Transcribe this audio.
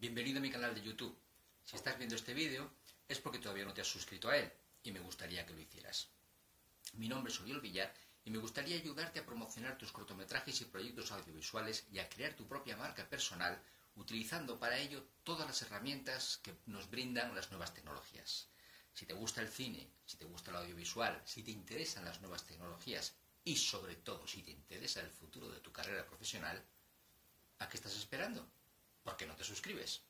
Bienvenido a mi canal de YouTube. Si estás viendo este vídeo es porque todavía no te has suscrito a él y me gustaría que lo hicieras. Mi nombre es Oriol Villar y me gustaría ayudarte a promocionar tus cortometrajes y proyectos audiovisuales y a crear tu propia marca personal utilizando para ello todas las herramientas que nos brindan las nuevas tecnologías. Si te gusta el cine, si te gusta el audiovisual, si te interesan las nuevas tecnologías y sobre todo si te interesa el futuro de tu carrera profesional, ¿a qué estás esperando? ¿Por qué no te suscribes?